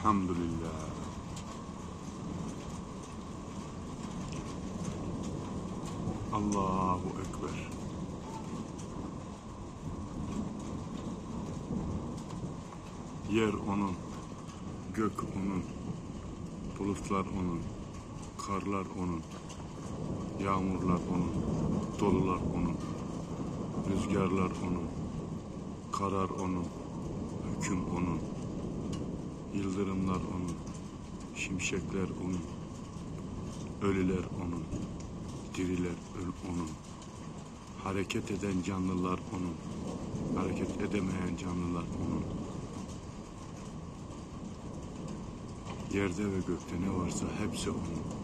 Elhamdülillah. Allahu Ekber. Yer onun, gök onun, bulutlar onun, karlar onun, yağmurlar onun, dolular onun, rüzgarlar onun, karar onun, hüküm onun, yıldırımlar onun, şimşekler onun, ölüler onun, diriler onun, hareket eden canlılar onun, hareket edemeyen canlılar onun. Yerde ve gökte ne varsa hepsi onun.